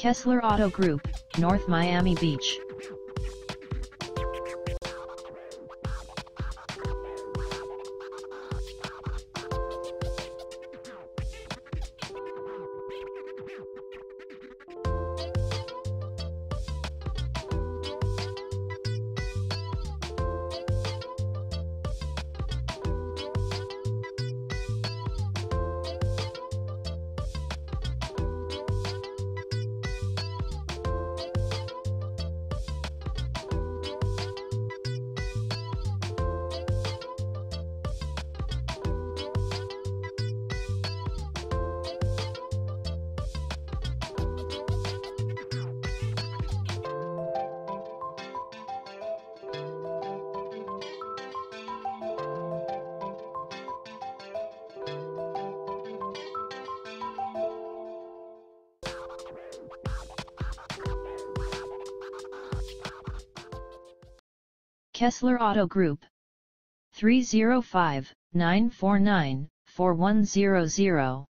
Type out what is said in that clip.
Kessler Auto Group, North Miami Beach. Kessler Auto Group. 305 949 4100